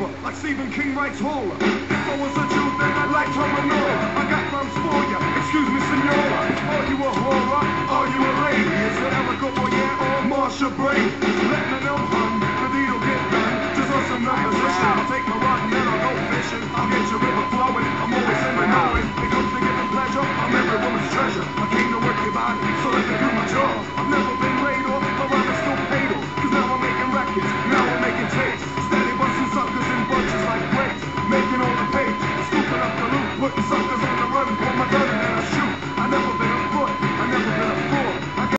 Stephen King writes horror. If I was a Jew, then I'd like to know. I got rhymes for ya. Excuse me, senora. Are you a horror? Are you a lady? Is it Erica Boyer or Marcia Brady? Let me know, hun. The deed'll get done. Just on some position. I'll take my rod and then I'll go fishing. I'll get your river flowing. I'm always in the knowing. It comes to getting pleasure. I'm every woman's treasure. I came to work your body, so let me do my job. I've never Suckers.